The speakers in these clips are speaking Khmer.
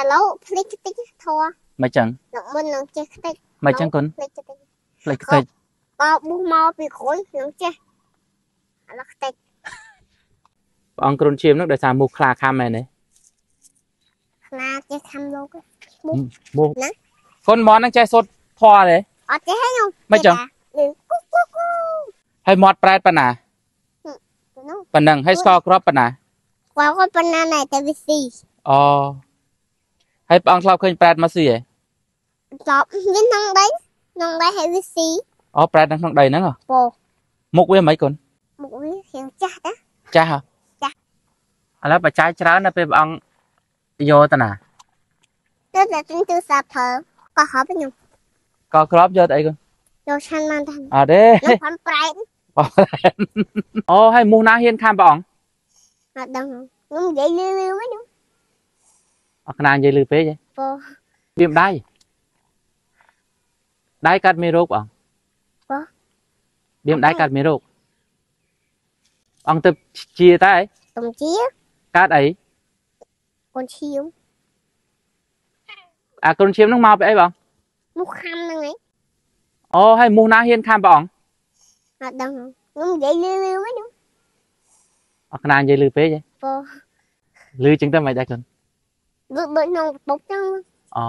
តែឡូវភ្លេចតិចធေါ်មិនចឹងនឹងមុននឹងចេះតិចមិនចឹងគុណភ្លេចតិចផ្លេចខ្ទេចបើបុះមកពីក្រោយនឹងចេះឥឡូវតិចព្រះអង្គគ្រុនឈាមនោះដោយសារមូសខ្លាខាំមែនទេខ្លាចេះខំលោកមូសគុណមន់នឹងចេះសុតធွာទេអត់ចេះហើយខ្ញុំមិនចឹងគឺគូគូគូហើយមាត់ប្រែតប៉ុណ្ណាទៅនោះប៉ុណ្ណឹងហើយស្ករគ្រាប់ប៉ុណ្ណាគាត់គាត់ប៉ុណ្ណាណែតែវាស៊ីអូ ហើយព្រះអង្គធ្លាប់ឃើញប្រែតមកស៊ីហ៎តបវាក្នុងដីក្នុងដីហើយវាស៊ីអូប្រែតនៅក្នុងដីហ្នឹងហ៎ពោមុខវាមិនគុណមុខវារៀងចាស់តាចាស់ហ៎ចាស់ឥឡូវបច្ច័យច្រើននៅពេលព្រះអង្គយកទៅណាទៅតែទិញទូរស័ព្ទប្រើក៏ហប់ខ្ញុំក៏គ្រាប់យកទៅអីគុណយកឆាន់បានតាអត់ទេខ្ញុំផាន់ប្រែតអូហើយមូសណាហ៊ានខាំព្រះអង្គអត់ដឹងខ្ញុំនិយាយលឺលឺមកខ្ញុំ អត់ខ្នានិយាយលឺពេកទេពោវាមិនដៃដៃកាត់មេរោគព្រះអង្គហ៎វាមិនដៃកាត់មេរោគព្រះអង្គទៅជាតែអីទំជាកាត់អីកូនឈៀវអាគ្រុនឈាមនឹងមកពីអីបងមុខខំហ្នឹងឯងអូហើយមូសណាហ៊ានខាំព្រះអង្គអត់ដឹងខ្ញុំនិយាយលឺលឺមកខ្ញុំអត់ខ្នានិយាយលឺពេកទេពោលឺចឹងទៅមិនដែរគុណ ដូចដូចក្នុងពុកចឹងអូ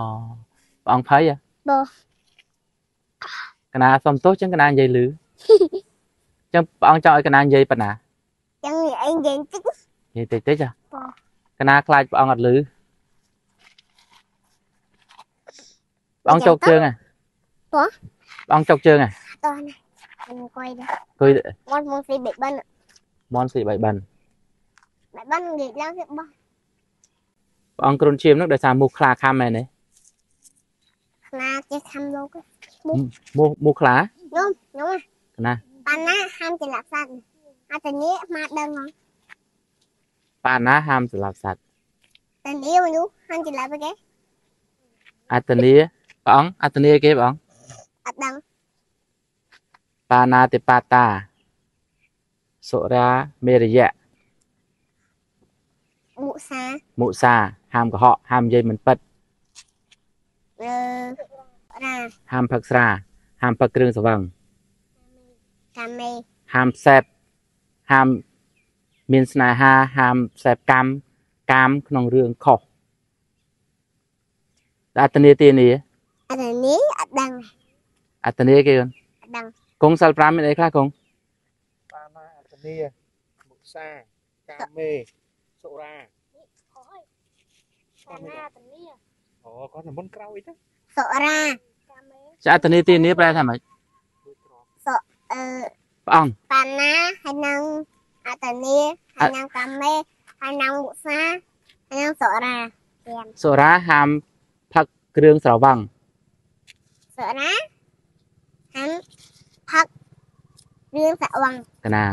ព្រះអង្គភ័យហ៎ពោកណាសុំទោសចឹងកណានិយាយលឺចឹងព្រះអង្គចង់ឲ្យកណានិយាយប៉ុណ្ណាចឹងឯងនិយាយតិចនិយាយតិចតិចហ៎បាទកណាខ្លាចព្រះអង្គអត់លឺព្រះអង្គចុកជើងហ៎បាទព្រះអង្គចុកជើងហ៎តោះណាអង្គុយដែរគួយមកមកស៊ីបិបិនមន់ស៊ីបៃបិណ្ឌបិបិននិយាយឡើងទៅបោះ ព្រះអង្គគ្រុនឈាមនោះដោយសារមូសខ្លាខាំមែនទេខ្លាចេះខំលោកមូសមូសខ្លាខ្ញុំខ្ញុំកណាប៉ាណាហាមចលាប់សត្វអត់តនេះមកដឹងហ៎ប៉ាណាហាមសម្លាប់សត្វតនេះមនុស្សហាមចលាប់គេអត្តនីព្រះអង្គអត្តនីគេព្រះអង្គអត់ដឹងបាណាតិបាតាសុរាមេរយៈ មុសាមុសាហាមកុហកហាមនិយាយមិនពិតអឺរ៉ាហាមផឹកស្រា ហាមផឹកគ្រឿងស្រវឹងកាមេហាមផ្សែបហាមមានស្នេហាហាមផ្សែបកម្មកាមក្នុងរឿងខុសអត្តនីទានីអត់នេះអត់ដឹងអត្តនីគេអត់ដឹងគង់សិល5មានអីខ្លះគង់បាណាអត្តនីមុសាកាមេសុរា ប៉ាណាតនេះអូគាត់តែមុនក្រោយទៅសុរាចាអត្តនីទានីប្រែថាម៉េចដូចក្របអឺព្រះអង្គប៉ាណាហើយនឹងអត្តនេះហើយនឹងកាមេហើយនឹងមុសាហើយនឹងសុរាទៀមសុរាហាមផឹកគ្រឿងស្រវឹងសុរាហាមផឹករឿងសវងកណា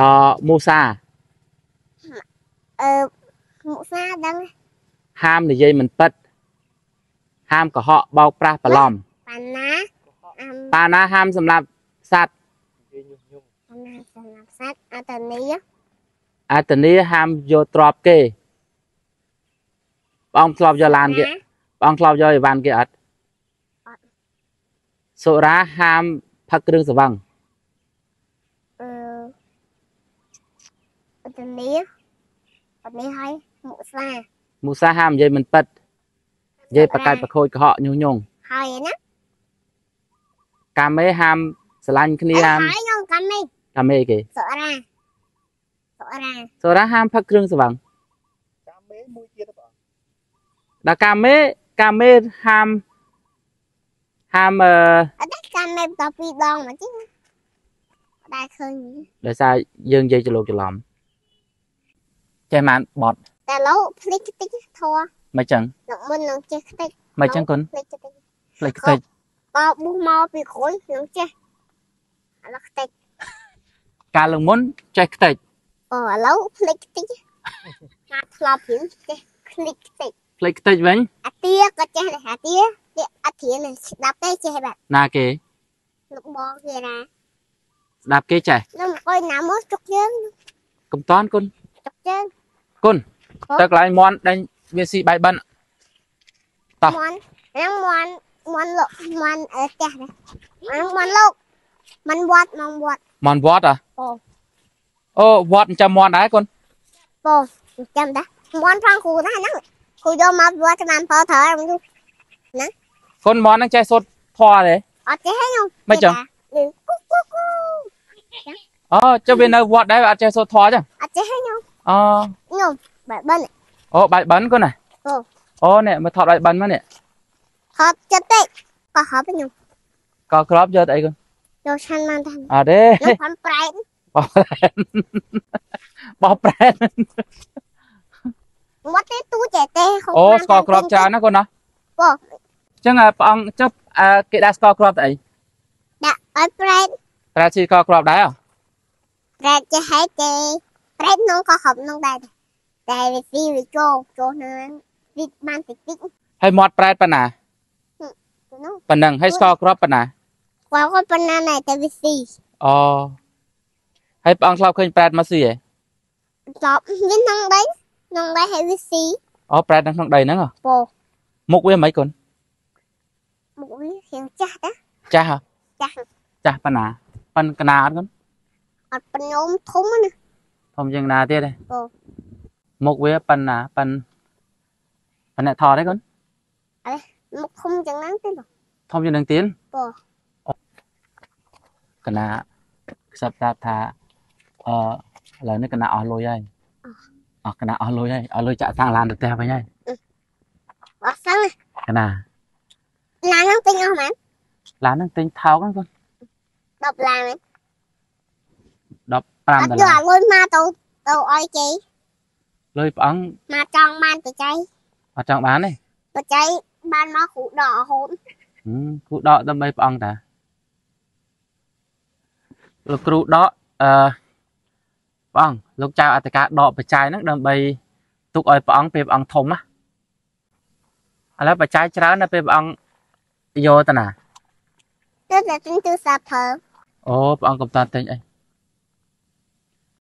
ដល់មូសាអឺមុសាដឹង ហាមនិយាយមិនពិតហាមកុហកបោកប្រាស់បន្លំប៉ាណាអឹមបាណាហាមសម្រាប់សត្វនិយាយញុះញង់ប៉ាណាសម្រាប់សត្វអត្តនេះអត្តនីហាមយកទ្របគេព្រះអង្គធ្លាប់យកឡានគេព្រះអង្គធ្លាប់យកអីវ៉ាន់គេអត់អត់សុរាហាមផឹកគ្រឿងស្រវឹងអឺអត្តនេះអត្តនេះហើយមុសា មូសាហាមនិយាយមិនពិតនិយាយប្រកាច់ប្រខូចកុហកញុះញង់ហើយណាកាមេហាមស្រឡាញ់គ្នាហាមហើយខ្ញុំកាមេកាមេគេសុរាសុរាសុរាហាមផឹកគ្រឿងស្រវឹងកាមេមួយទៀតបងដល់កាមេកាមេហាមហាមអឺអត់ទេកាមេតពីរដងមកជិះដែរឃើញដោយសារយើងនិយាយច្រឡូកច្រឡំចេះបានបត់ តែឡូវភ្លេចតិចធေါ်មិនចឹងនឹងមុននឹងចេះតិចមិនចឹងគុណភ្លេចតិចផ្លេចខ្ទេចបើបុះមកពីក្រោយនឹងចេះឥឡូវតិចកាលឡើងមុនចេះខ្ទេចអូឥឡូវភ្លេចតិចណាត់ធ្លាប់ព្រៀងចេះភ្លេចតិចផ្លេចខ្ទេចវិញអាទាក៏ចេះដែរអាទាវាអត់ធៀនស្ដាប់ទេចេះបែបណាគេលោកបងគេណាស្ដាប់គេចេះនឹងអង្គុយណាមកចុកជើងកុំតាន់គុណចុកជើង ទៅកន្លែងមន់ដេញវាស៊ីបាយបិណ្ឌតោះមន់ហ្នឹងមន់មន់លោកមន់អឺផ្ទះណាហ្នឹងមន់លោកមន់វត្តមន់វត្តមន់វត្តហ៎អូអូវត្តចាំមន់ដែរកូនពោចាំតាមន់ផងគ្រូណាហ្នឹងគ្រូយកមកវត្តតាមផលត្រូវខ្ញុំកូនមន់ហ្នឹងចេះសូត្រធម៌ទេអត់ចេះខ្ញុំមិនចឹងលឺគូគូគូអូចុះវានៅវត្តដែរវាអត់ចេះសូត្រធម៌ចឹងអត់ចេះខ្ញុំអូខ្ញុំ បើបិណ្ឌអូបាយបិណ្ឌកូនណាអូអូនេះមកថតបាយបិណ្ឌមកនេះខប់ចិត្តតិចក៏ហប់ខ្ញុំក៏ក្របយកទៅអីកូនយកឆាន់មកតាអត់ទេខ្ញុំផាន់ប្រែតបោះប្រែតបោះប្រែតវត្តទេទូចេះទេអូស្ករក្របច្រើនណាកូនណាពោចឹងអាព្រះអង្គចុះអើគេដាក់ស្ករក្របទៅអីដាក់ឲ្យប្រែតប្រែតស៊ីស្ករក្របដែរហ៎ប្រែតចេះហេតុទេប្រែតនោះក៏ហប់នោះដែរ តែវាស៊ីវាចូលចូលនឹងវិតបានតិចតិចហើយមាត់ប្រែតប៉ុណ្ណានោះប៉ុណ្ណឹងហើយស្ករក្របប៉ុណ្ណាគាត់ក៏ប៉ុណ្ណាដែរតែវាស៊ីអូហើយព្រះអង្គឆ្លប់ឃើញប្រែតមកស៊ីហ៎ចប់វានឹងដីនឹងដីឲ្យវាស៊ីអូប្រែតនៅក្នុងដីហ្នឹងហ៎ពោមុខវាមិនកូនមុខវារៀងចាស់តាចាស់ហ៎ចាស់ចាស់ប៉ុណ្ណាប៉ុនកណាអត់កូនអត់ប៉ុណ្ណោមធំណាធំជាងណាទៀតទេអូ មុខវាប៉ុណ្ណាប៉ុនប៉ុណ្ណេះថតទេកូនមុខធំចឹងហ្នឹងទេបងធំជាងនឹងទៀតពោកណាខ្សឹបប្រាប់ថាអឺឥឡូវនេះកណាអស់លុយហើយអស់កណាអស់លុយហើយអស់លុយចាក់តាំងឡានទៅផ្ទះវិញហើយអត់សឹងកណាឡានហ្នឹងទិញអស់មែនឡានហ្នឹងទិញថោកហ្នឹងកូន10ឡានមែន15អដុត់ល្យកលារអាលុយមកទៅទៅឲ្យជ័យ លុយព្រះអង្គមកចង់បានបច្ច័យអត់ចង់បានទេបច្ច័យបានមកគ្រូដករហូតហឹមគ្រូដកដើម្បីព្រះអង្គតាលោកគ្រូដកអឺព្រះអង្គលោកចៅអធិការដកបច្ច័យហ្នឹងដើម្បីទុកឲ្យព្រះអង្គពេលព្រះអង្គធំណាឥឡូវបច្ច័យច្រើនដល់ពេលព្រះអង្គយកទៅណាទៅតែទិញទូរស័ព្ទប្រើអូព្រះអង្គកំតាន់ទិញអី